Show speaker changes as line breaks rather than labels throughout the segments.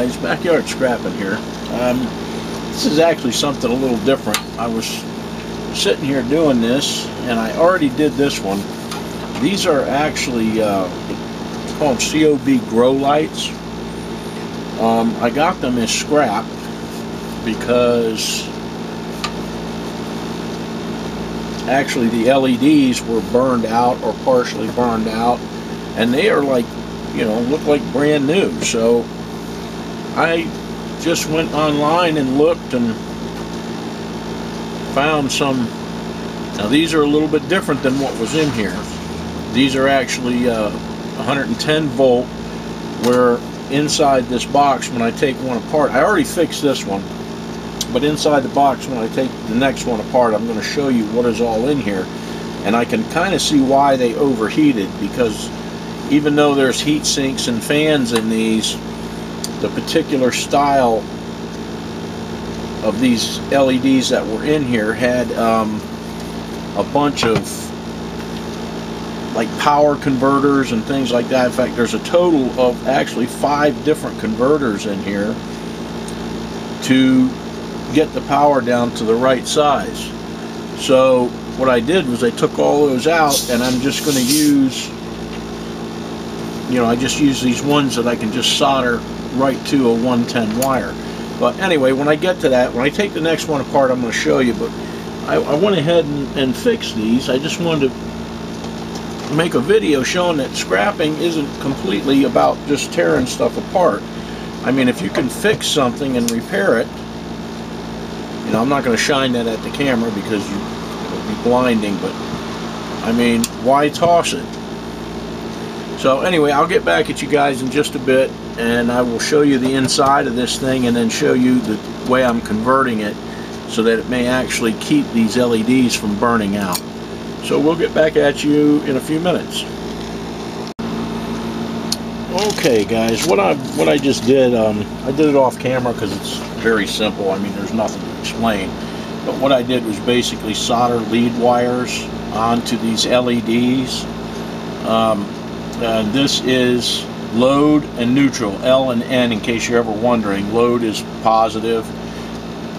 Guys, backyard scrapping here. Um, this is actually something a little different. I was sitting here doing this, and I already did this one. These are actually uh, called COB grow lights. Um, I got them as scrap because actually the LEDs were burned out or partially burned out and they are like you know look like brand new so I just went online and looked and found some. Now these are a little bit different than what was in here. These are actually uh, 110 volt where inside this box when I take one apart. I already fixed this one but inside the box when I take the next one apart I'm going to show you what is all in here. And I can kind of see why they overheated because even though there's heat sinks and fans in these the particular style of these LEDs that were in here had um, a bunch of like power converters and things like that. In fact, there's a total of actually five different converters in here to get the power down to the right size. So what I did was I took all those out and I'm just going to use, you know, I just use these ones that I can just solder right to a 110 wire. But anyway, when I get to that, when I take the next one apart, I'm going to show you. But I, I went ahead and, and fixed these. I just wanted to make a video showing that scrapping isn't completely about just tearing stuff apart. I mean, if you can fix something and repair it, you know, I'm not going to shine that at the camera because you, it'll be blinding, but I mean, why toss it? So anyway, I'll get back at you guys in just a bit and I will show you the inside of this thing and then show you the way I'm converting it so that it may actually keep these LEDs from burning out. So we'll get back at you in a few minutes. Okay guys, what I what I just did, um, I did it off camera because it's very simple. I mean, there's nothing to explain. But what I did was basically solder lead wires onto these LEDs. Um, uh, this is load and neutral, L and N in case you're ever wondering. Load is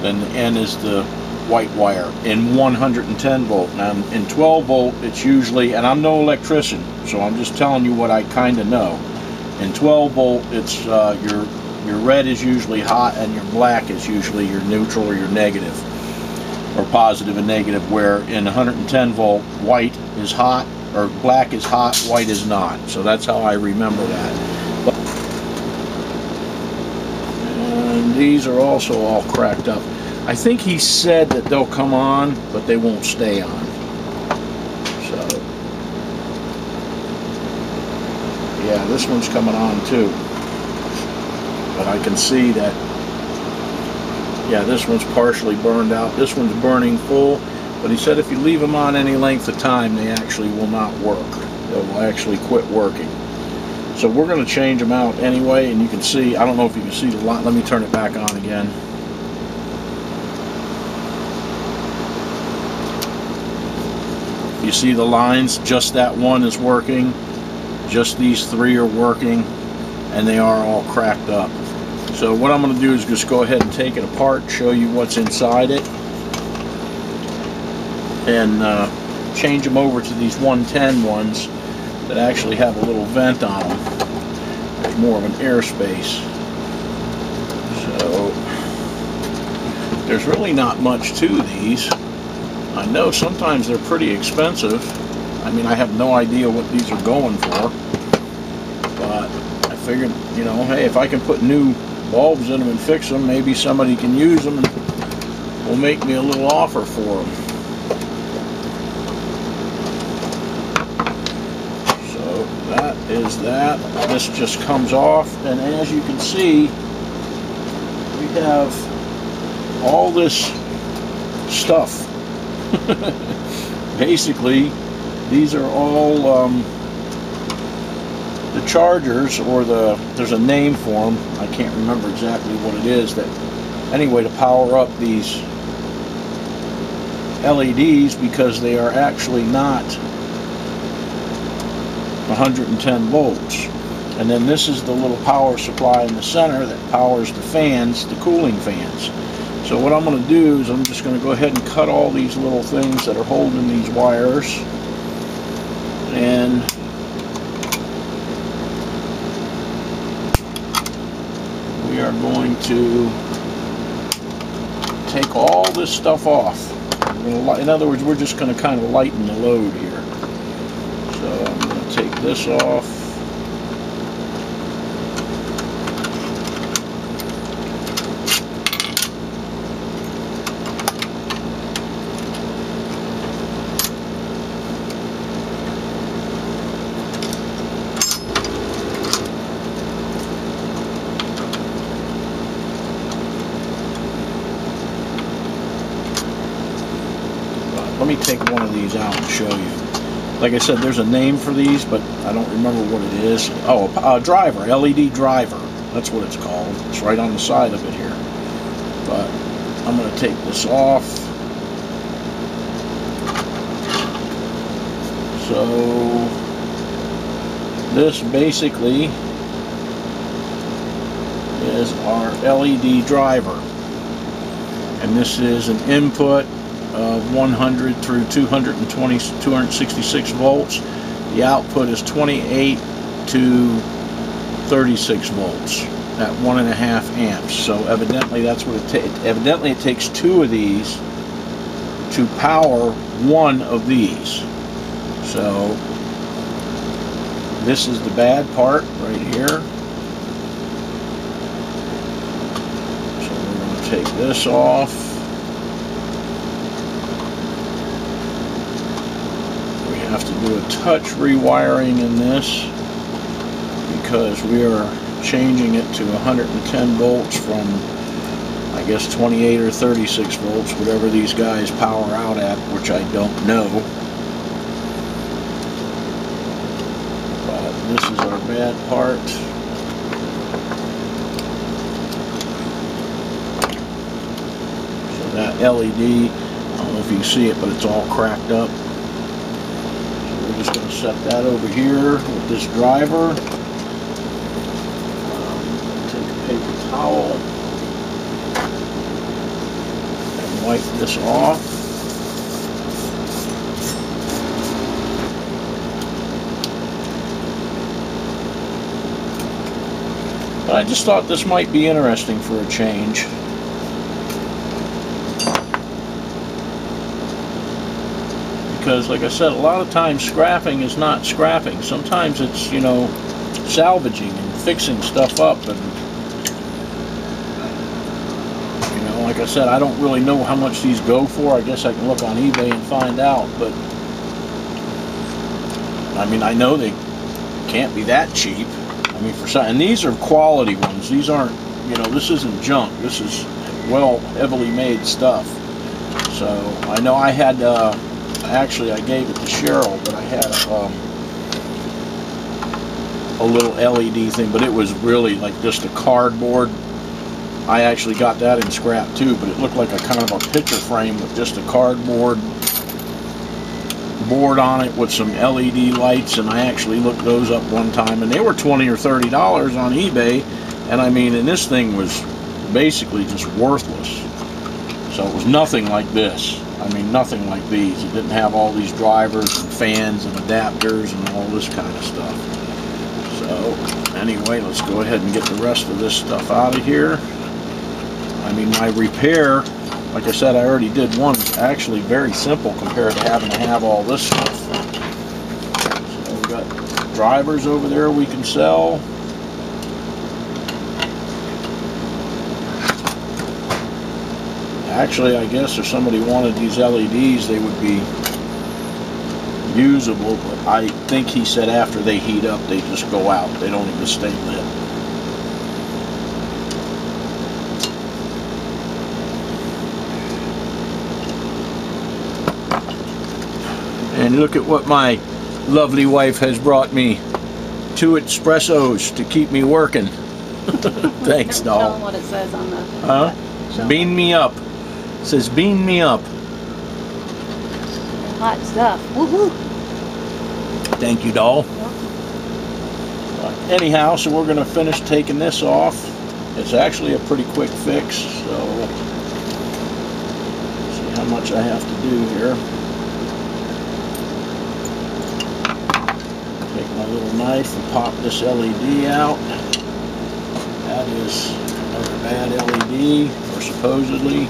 and the N is the white wire in 110 volt. Now in 12 volt it's usually, and I'm no electrician, so I'm just telling you what I kind of know. In 12 volt it's uh, your, your red is usually hot and your black is usually your neutral or your negative or positive and negative where in 110 volt white is hot or black is hot, white is not. So that's how I remember that. And these are also all cracked up. I think he said that they'll come on, but they won't stay on. So, yeah, this one's coming on too. But I can see that, yeah, this one's partially burned out. This one's burning full. But he said if you leave them on any length of time, they actually will not work. They will actually quit working. So we're going to change them out anyway, and you can see, I don't know if you can see the light. Let me turn it back on again. You see the lines, just that one is working, just these three are working, and they are all cracked up. So what I'm going to do is just go ahead and take it apart, show you what's inside it and uh, change them over to these 110 ones that actually have a little vent on them. There's more of an airspace. So there's really not much to these. I know sometimes they're pretty expensive. I mean, I have no idea what these are going for. But I figured, you know, hey, if I can put new bulbs in them and fix them, maybe somebody can use them and will make me a little offer for them. Is that. This just comes off, and as you can see, we have all this stuff. Basically, these are all um, the chargers, or the, there's a name for them, I can't remember exactly what it is, that anyway, to power up these LEDs because they are actually not 110 volts. And then this is the little power supply in the center that powers the fans, the cooling fans. So what I'm going to do is I'm just going to go ahead and cut all these little things that are holding these wires. And we are going to take all this stuff off. In other words, we're just going to kind of lighten the load here. So I'm going to take this off. let me take one of these out and show you. Like I said, there's a name for these, but I don't remember what it is. Oh, a driver, LED driver. That's what it's called. It's right on the side of it here. But I'm going to take this off. So this basically is our LED driver. And this is an input of 100 through 220, 266 volts. The output is 28 to 36 volts at one and a half amps. So evidently that's what it takes. Evidently it takes two of these to power one of these. So this is the bad part right here. So we're going to take this off. have to do a touch rewiring in this because we are changing it to 110 volts from I guess 28 or 36 volts whatever these guys power out at which I don't know. But this is our bad part. So that LED I don't know if you can see it but it's all cracked up just going to set that over here with this driver. Um, take a paper towel and wipe this off. But I just thought this might be interesting for a change. Because like I said a lot of times scrapping is not scrapping. Sometimes it's you know salvaging and fixing stuff up and you know like I said I don't really know how much these go for. I guess I can look on eBay and find out but I mean I know they can't be that cheap. I mean for some and these are quality ones. These aren't you know this isn't junk. This is well heavily made stuff. So I know I had uh, actually I gave it to Cheryl, but I had um, a little LED thing, but it was really like just a cardboard. I actually got that in scrap too, but it looked like a kind of a picture frame with just a cardboard board on it with some LED lights, and I actually looked those up one time, and they were 20 or 30 dollars on eBay, and I mean, and this thing was basically just worthless. So it was nothing like this. I mean, nothing like these. It didn't have all these drivers and fans and adapters and all this kind of stuff. So, anyway, let's go ahead and get the rest of this stuff out of here. I mean, my repair, like I said, I already did one. It's actually very simple compared to having to have all this stuff. So, we've got drivers over there we can sell. Actually, I guess if somebody wanted these LEDs, they would be usable, but I think he said after they heat up, they just go out. They don't even stay lit. And look at what my lovely wife has brought me. Two espressos to keep me working. Thanks, doll.
Tell them what it says on the...
Huh? Bean me up says beam me up.
Hot stuff. Woohoo!
Thank you, doll. But anyhow, so we're gonna finish taking this off. It's actually a pretty quick fix, so see how much I have to do here. Take my little knife and pop this LED out. That is another bad LED, or supposedly.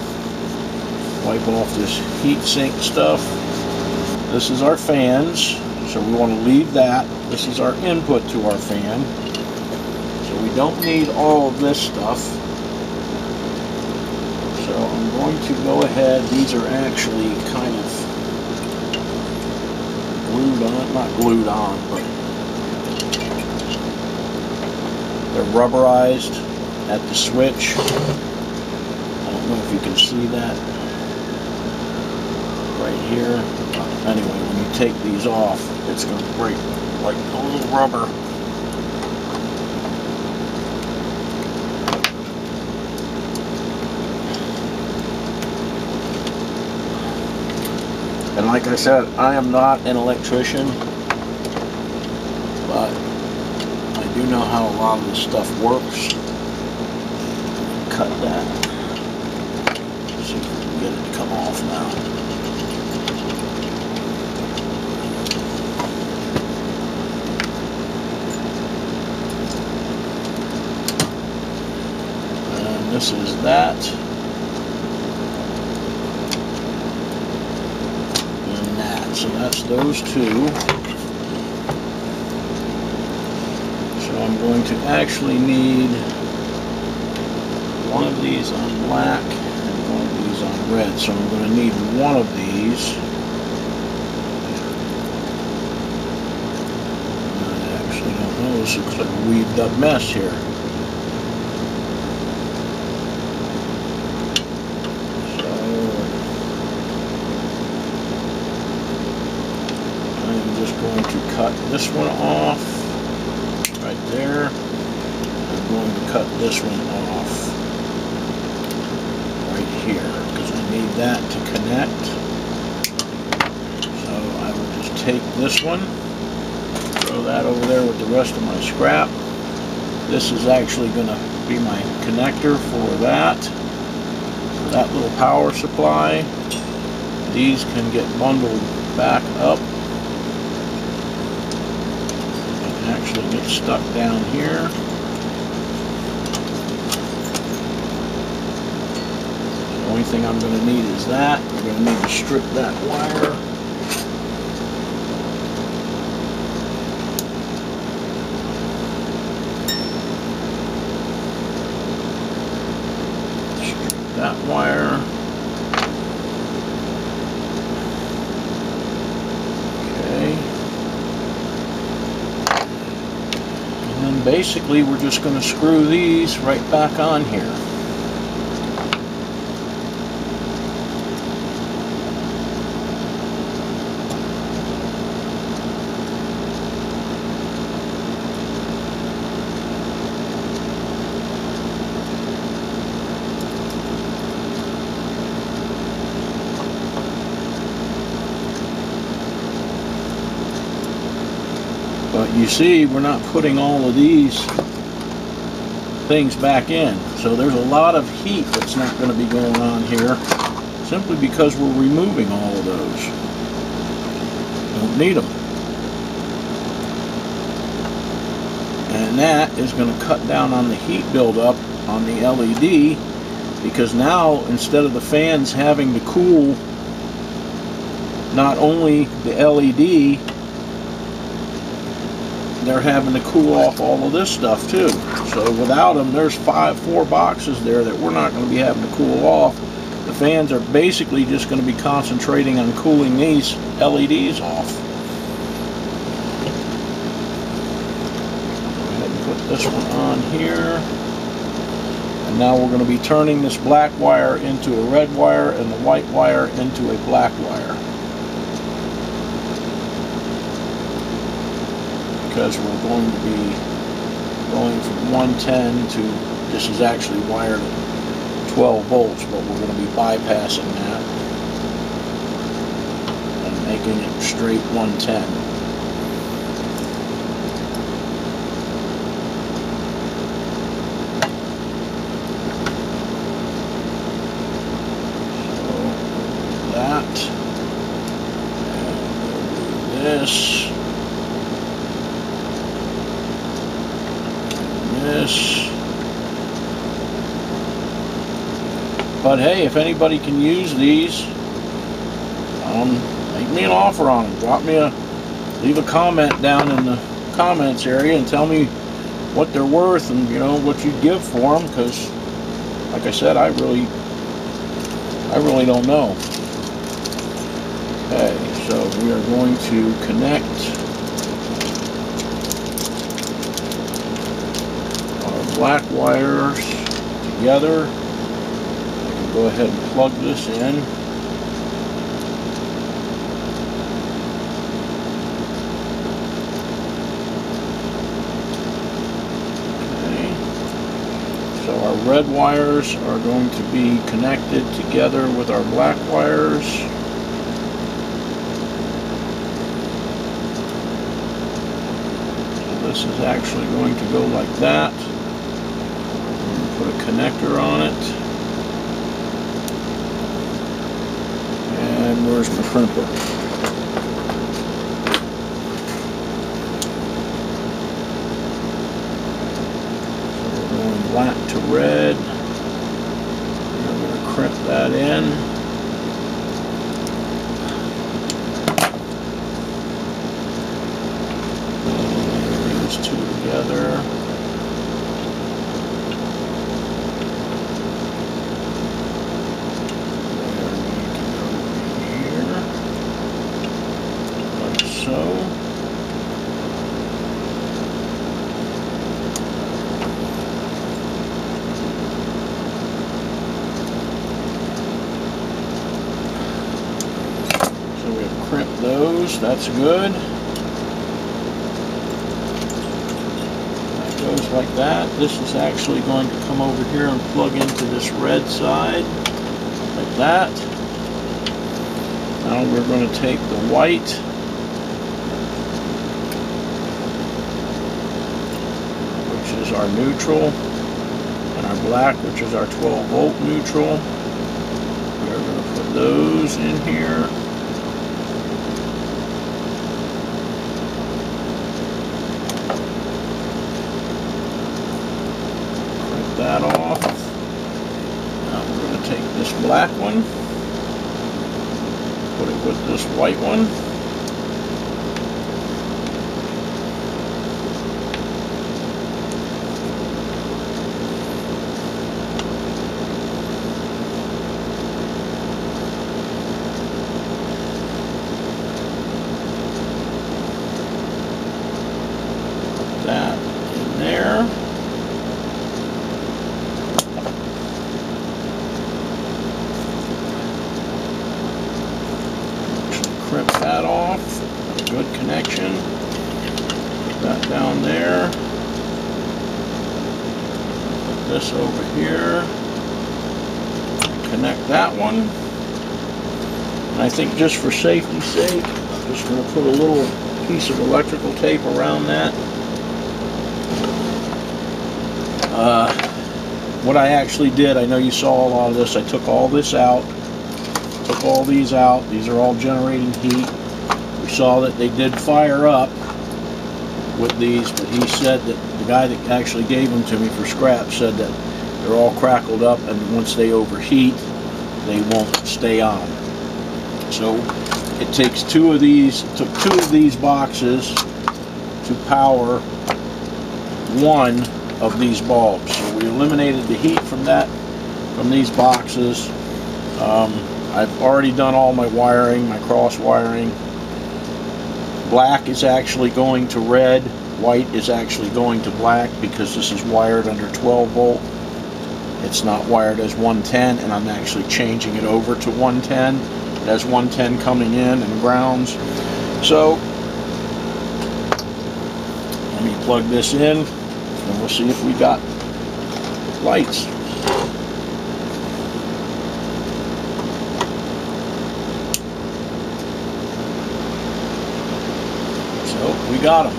Wipe off this heat sink stuff. This is our fans, so we want to leave that. This is our input to our fan. So we don't need all of this stuff. So I'm going to go ahead, these are actually kind of glued on, not glued on, but they're rubberized at the switch. I don't know if you can see that right here. Uh, anyway, when you take these off, it's going to break like a little rubber. And like I said, I am not an electrician, but I do know how a lot of this stuff works. Cut that. See if we can get it to come off now. And this is that. And that. So that's those two. So I'm going to actually need one of these on black and one of these on red. So I'm going to need one of these. I actually don't know. This looks like a weaved up mess here. So I'm just going to cut this one off right there. I'm going to cut this one off right here because I need that to connect. So I will just take this one, throw that over there with the rest of my scrap. This is actually going to be my connector for that, for that little power supply. These can get bundled back up and actually get stuck down here. The only thing I'm going to need is that. I'm going to need to strip that wire. Strip that wire. Okay. And basically we're just going to screw these right back on here. See, we're not putting all of these things back in. So there's a lot of heat that's not going to be going on here simply because we're removing all of those. Don't need them. And that is going to cut down on the heat buildup on the LED because now instead of the fans having to cool not only the LED they're having to cool off all of this stuff too. So without them, there's five, four boxes there that we're not going to be having to cool off. The fans are basically just going to be concentrating on cooling these LEDs off. Put this one on here. And now we're going to be turning this black wire into a red wire and the white wire into a black wire. Because we're going to be going from 110 to this is actually wired at 12 volts but we're going to be bypassing that and making it straight 110 this. But hey, if anybody can use these, um, make me an offer on them. Drop me a, leave a comment down in the comments area and tell me what they're worth and you know what you'd give for them because like I said I really I really don't know okay so we are going to connect our black wires together go ahead and plug this in Okay. So our red wires are going to be connected together with our black wires. So this is actually going to go like that. Put a connector on it. And where's my printer? black to red. I'm going to crimp that in. These two together. so. those. That's good. That goes like that. This is actually going to come over here and plug into this red side like that. Now we're going to take the white which is our neutral and our black which is our 12 volt neutral. We're going to put those in here. that off. Now we're going to take this black one, put it with this white one. that off. Good connection. Put that down there. Put this over here. Connect that one. And I think just for safety's sake, I'm just going to put a little piece of electrical tape around that. Uh, what I actually did, I know you saw a lot of this, I took all this out took all these out. These are all generating heat. We saw that they did fire up with these, but he said that the guy that actually gave them to me for scrap said that they're all crackled up and once they overheat, they won't stay on. So it takes two of these, took two of these boxes to power one of these bulbs. So we eliminated the heat from that, from these boxes. Um, I've already done all my wiring, my cross wiring. Black is actually going to red, white is actually going to black because this is wired under 12 volt. It's not wired as 110 and I'm actually changing it over to 110. Has 110 coming in and grounds. So let me plug this in and we'll see if we got lights. So we got them.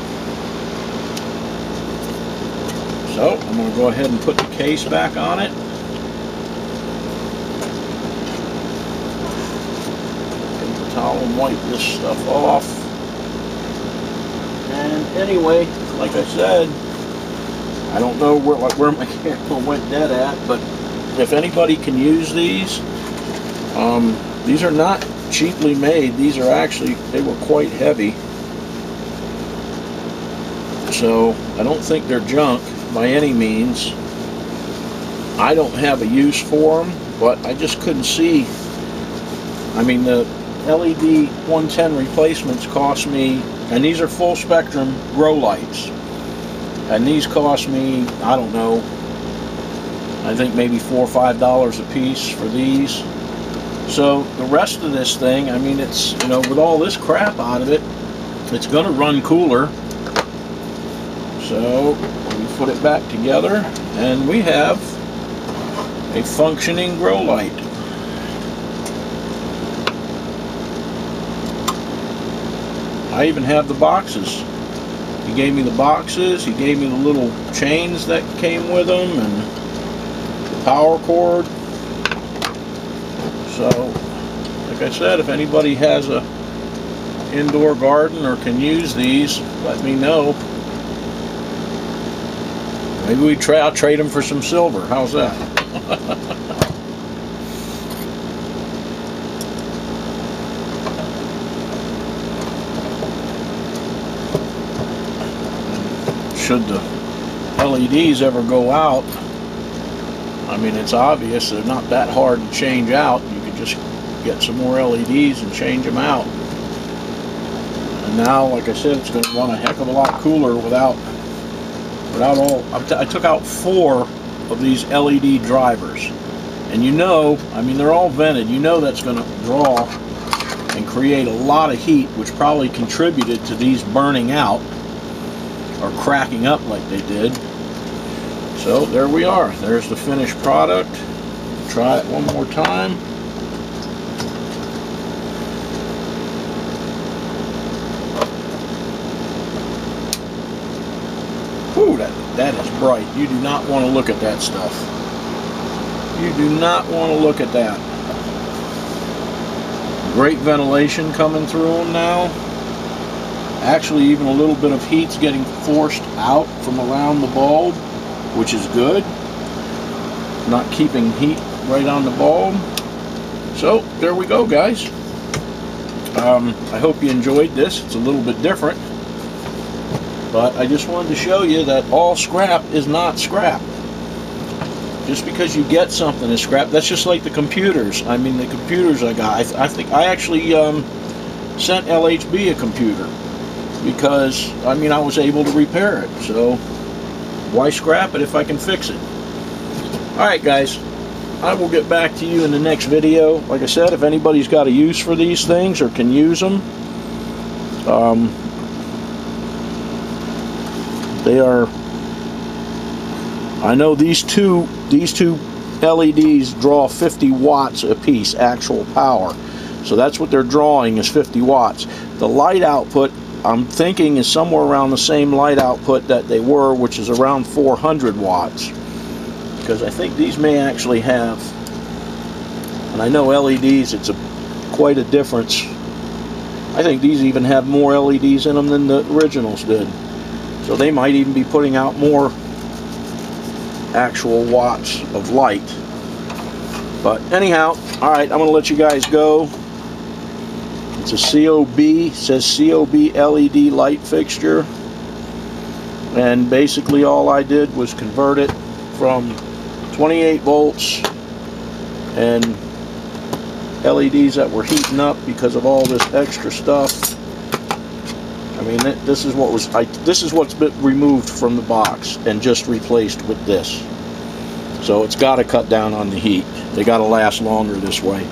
So I'm going to go ahead and put the case back on it. Paper towel and wipe this stuff off. And anyway, like I said, I don't know where like, where my camera went dead at, but if anybody can use these, um, these are not cheaply made. These are actually they were quite heavy. So I don't think they're junk by any means. I don't have a use for them, but I just couldn't see. I mean, the LED 110 replacements cost me, and these are full spectrum grow lights. And these cost me, I don't know, I think maybe four or five dollars a piece for these. So the rest of this thing, I mean, it's, you know, with all this crap out of it, it's going to run cooler. So we put it back together and we have a functioning grow light. I even have the boxes. He gave me the boxes, he gave me the little chains that came with them and the power cord. So, like I said, if anybody has a indoor garden or can use these, let me know. Maybe we try, I'll trade them for some silver. How's that? should the LEDs ever go out, I mean, it's obvious they're not that hard to change out. You could just get some more LEDs and change them out. And now, like I said, it's going to run a heck of a lot cooler without, without all, I took out four of these LED drivers. And you know, I mean, they're all vented. You know that's going to draw and create a lot of heat, which probably contributed to these burning out or cracking up like they did. So there we are. There's the finished product. Try it one more time. Ooh, that, that is bright. You do not want to look at that stuff. You do not want to look at that. Great ventilation coming through now. Actually, even a little bit of heat's getting forced out from around the bulb, which is good. Not keeping heat right on the bulb. So, there we go, guys. Um, I hope you enjoyed this. It's a little bit different. But I just wanted to show you that all scrap is not scrap. Just because you get something as scrap, that's just like the computers. I mean, the computers I got, I, th I think I actually um, sent LHB a computer because I mean I was able to repair it. So why scrap it if I can fix it? Alright guys. I will get back to you in the next video. Like I said if anybody's got a use for these things or can use them um, they are I know these two these two LEDs draw 50 watts a piece actual power. So that's what they're drawing is 50 watts. The light output I'm thinking is somewhere around the same light output that they were, which is around 400 watts. Because I think these may actually have, and I know LEDs, it's a quite a difference. I think these even have more LEDs in them than the originals did. So they might even be putting out more actual watts of light. But anyhow, all right, I'm going to let you guys go. It's a COB, says COB LED light fixture. And basically all I did was convert it from 28 volts and LEDs that were heating up because of all this extra stuff. I mean, this is what was I, this is what's been removed from the box and just replaced with this. So it's got to cut down on the heat. They got to last longer this way.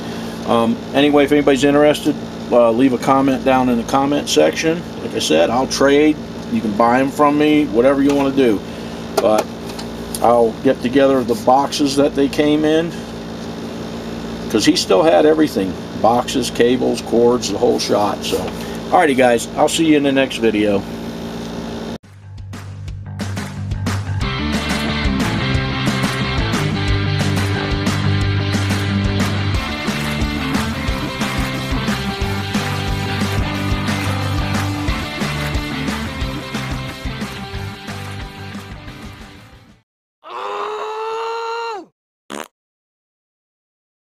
Um, anyway, if anybody's interested, uh, leave a comment down in the comment section. Like I said, I'll trade. You can buy them from me, whatever you want to do. But I'll get together the boxes that they came in. Because he still had everything. Boxes, cables, cords, the whole shot. So, alrighty guys, I'll see you in the next video.